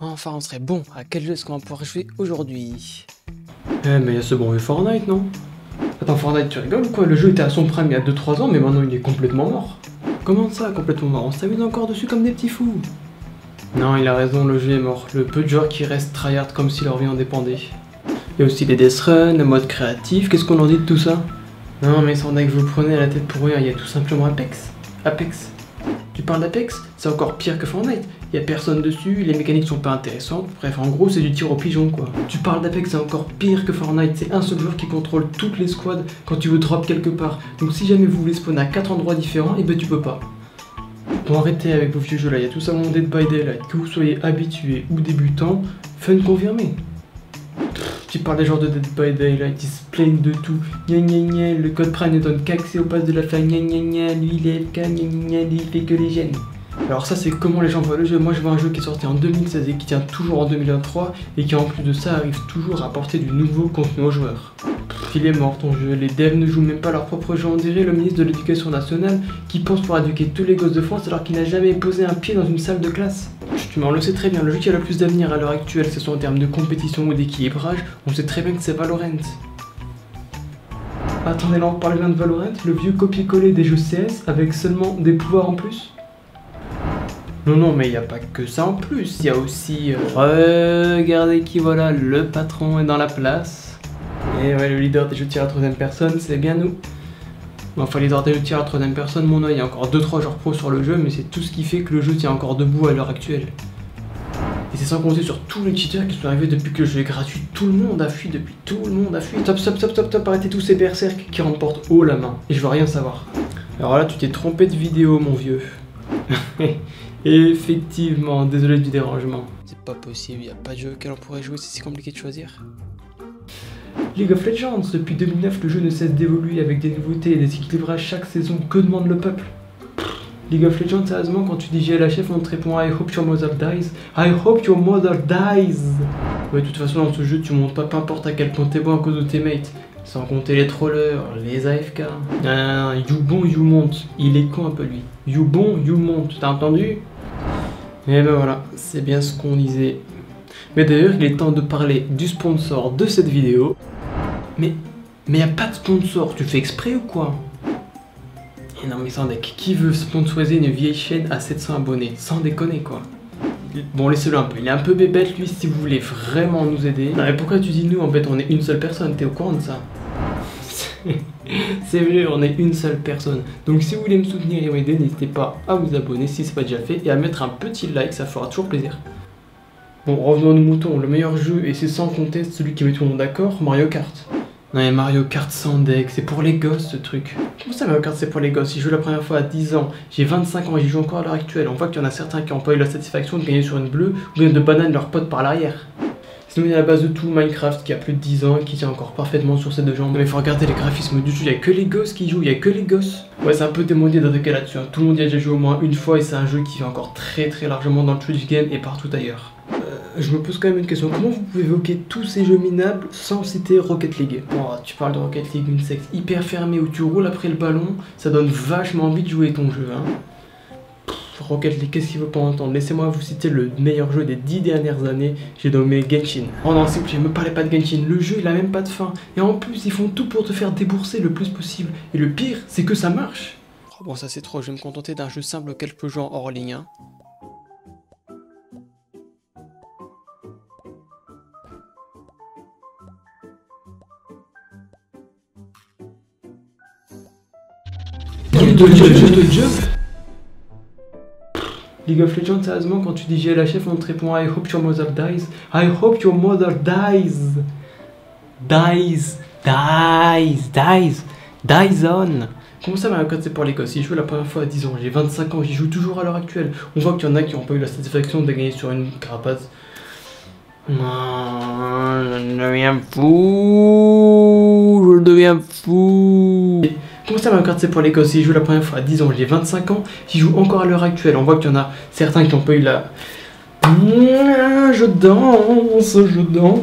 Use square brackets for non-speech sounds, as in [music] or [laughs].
Enfin, on serait bon. À quel jeu est-ce qu'on va pouvoir jouer aujourd'hui? Eh, mais il y a ce bon vieux Fortnite, non? Attends, Fortnite, tu rigoles ou quoi? Le jeu était à son prime il y a 2-3 ans, mais maintenant il est complètement mort. Comment ça, complètement mort? On s'amuse encore dessus comme des petits fous? Non, il a raison, le jeu est mort. Le peu de joueurs qui restent tryhard comme si leur vie en dépendait. Il y a aussi les death runs, le mode créatif, qu'est-ce qu'on en dit de tout ça? Non, mais sans que vous prenez la tête pour rien, il y a tout simplement Apex. Apex. Tu parles d'Apex C'est encore pire que Fortnite. Y a personne dessus, les mécaniques sont pas intéressantes. Bref, en gros, c'est du tir au pigeon quoi. Tu parles d'Apex, c'est encore pire que Fortnite. C'est un seul joueur qui contrôle toutes les squads quand tu veux drop quelque part. Donc si jamais vous voulez spawn à 4 endroits différents, et eh ben tu peux pas. Bon, arrêtez avec vos vieux jeux là, y a tout ça mon Dead by Daylight. Que vous soyez habitué ou débutant, fun confirmé. Tu parles des genres de Dead by Daylight, ils se plaignent de tout. Gna gna gna, le code prime ne donne qu'accès au pass de la fin. Gna gna gna, lui il est FK, gna gna lui il fait que les gènes. Alors ça c'est comment les gens voient le jeu. Moi je vois un jeu qui est sorti en 2016 et qui tient toujours en 2023 et qui en plus de ça arrive toujours à apporter du nouveau contenu aux joueurs. Il est mort ton jeu, les devs ne jouent même pas leur propre jeu, on dirait le ministre de l'éducation nationale qui pense pour éduquer tous les gosses de France alors qu'il n'a jamais posé un pied dans une salle de classe. Tu on le sait très bien, le jeu qui a le plus d'avenir à l'heure actuelle, ce soit en termes de compétition ou d'équilibrage, on sait très bien que c'est Valorant. Attendez là on parle bien de Valorant, le vieux copier-coller des jeux CS avec seulement des pouvoirs en plus non, non, mais il n'y a pas que ça en plus. Il y a aussi. Euh, regardez qui voilà, le patron est dans la place. Et ouais, le leader des jeux de tir à troisième personne, c'est bien nous. Enfin, leader des jeux de tir à troisième personne, mon oeil, il y a encore 2-3 joueurs pro sur le jeu, mais c'est tout ce qui fait que le jeu tient encore debout à l'heure actuelle. Et c'est sans compter sur tous les cheaters qui sont arrivés depuis que le jeu est gratuit. Tout le monde a fui depuis, tout le monde a fui. Stop, stop, stop, stop, stop, arrêtez tous ces berserks qui remportent haut la main. Et je veux rien savoir. Alors là, tu t'es trompé de vidéo, mon vieux. [laughs] Effectivement, désolé du dérangement. C'est pas possible, y a pas de jeu auquel on pourrait jouer, c'est si compliqué de choisir. League of Legends, depuis 2009, le jeu ne cesse d'évoluer avec des nouveautés et des équilibrages chaque saison. Que demande le peuple? League of Legends, sérieusement, quand tu dis GLHF, on te répond I hope your mother dies. I hope your mother dies. Ouais, de toute façon, dans ce jeu, tu montes pas, peu importe à quel point t'es bon à cause de tes mates. Sans compter les trollers, les AFK. Non, you bon, you monte. Il est con un peu lui. You bon, you monte. T'as entendu? Et ben voilà, c'est bien ce qu'on disait. Mais d'ailleurs, il est temps de parler du sponsor de cette vidéo. Mais, mais y a pas de sponsor, tu fais exprès ou quoi? Et non mais sans deck, qui veut sponsoriser une vieille chaîne à 700 abonnés? Sans déconner quoi. Bon, laissez-le un peu. Il est un peu bébête, lui, si vous voulez vraiment nous aider. Non, mais pourquoi tu dis nous? En fait, on est une seule personne. T'es au courant de ça? [laughs] C'est vrai, on est une seule personne. Donc si vous voulez me soutenir et m'aider, n'hésitez pas à vous abonner si c'est pas déjà fait et à mettre un petit like, ça fera toujours plaisir. Bon, revenons à nos moutons. Le meilleur jeu, et c'est sans conteste celui qui met tout le monde d'accord, Mario Kart. Non mais Mario Kart sans deck, c'est pour les gosses ce truc. Comment ça Mario Kart c'est pour les gosses? J'y joue la première fois à 10 ans, j'ai 25 ans et j'y joue encore à l'heure actuelle. On voit qu'il y en a certains qui n'ont pas eu la satisfaction de gagner sur une bleue ou bien de banane leur pote par l'arrière. Sinon, il y a la base de tout Minecraft qui a plus de 10 ans et qui tient encore parfaitement sur ses deux jambes. Mais il faut regarder les graphismes du jeu, il n'y a que les gosses qui jouent, il n'y a que les gosses. Ouais, c'est un peu démodé d'attaquer là-dessus. Hein. Tout le monde y a déjà joué au moins une fois et c'est un jeu qui est encore très très largement dans le Twitch game et partout ailleurs. Je me pose quand même une question. Comment vous pouvez évoquer tous ces jeux minables sans citer Rocket League? Bon, tu parles de Rocket League, une secte hyper fermée où tu roules après le ballon, ça donne vachement envie de jouer ton jeu, hein. Rocket League, qu'est-ce qu'il veut pas entendre? Laissez-moi vous citer le meilleur jeu des 10 dernières années, j'ai nommé Genshin. Oh non, s'il vous plaît, me parlez pas de Genshin, le jeu il a même pas de fin. Et en plus, ils font tout pour te faire débourser le plus possible. Et le pire, c'est que ça marche. Oh bon, ça c'est trop, je vais me contenter d'un jeu simple auquel je peux jouer en hors ligne. Hein. League of Legends, sérieusement, quand tu dis GLHF, on te répond I hope your mother dies. I hope your mother dies. Dies. Dies. Dies. Dies on. Comment ça, Mario Kart, c'est pour les gosses J'y joue la première fois à 10 ans, j'ai 25 ans, j'y joue toujours à l'heure actuelle. On voit qu'il y en a qui n'ont pas eu la satisfaction de gagner sur une carapace. Non, je deviens fou. Je deviens fou. Comment ça, Mario Kart, c'est pour les gosses J'y joue la première fois à 10 ans, j'ai 25 ans, j'y joue encore à l'heure actuelle. On voit qu'il y en a certains qui n'ont pas eu la. Je danse, je danse.